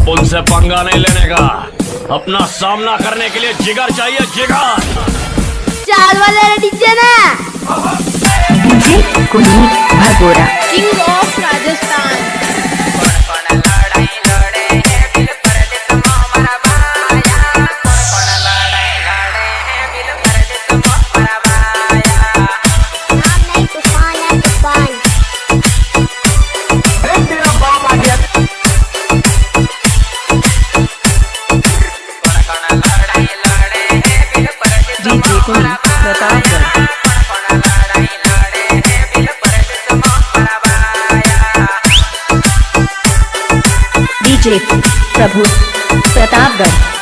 अब उनसे पंगा नहीं लेने का। अपना सामना करने के लिए जिगर चाहिए जिगर। चार वाले डीजे ना। कुलदीप भगोरा किंग ऑफ़ राजस्थान प्रतापगढ़ प्रभु प्रतापगढ़।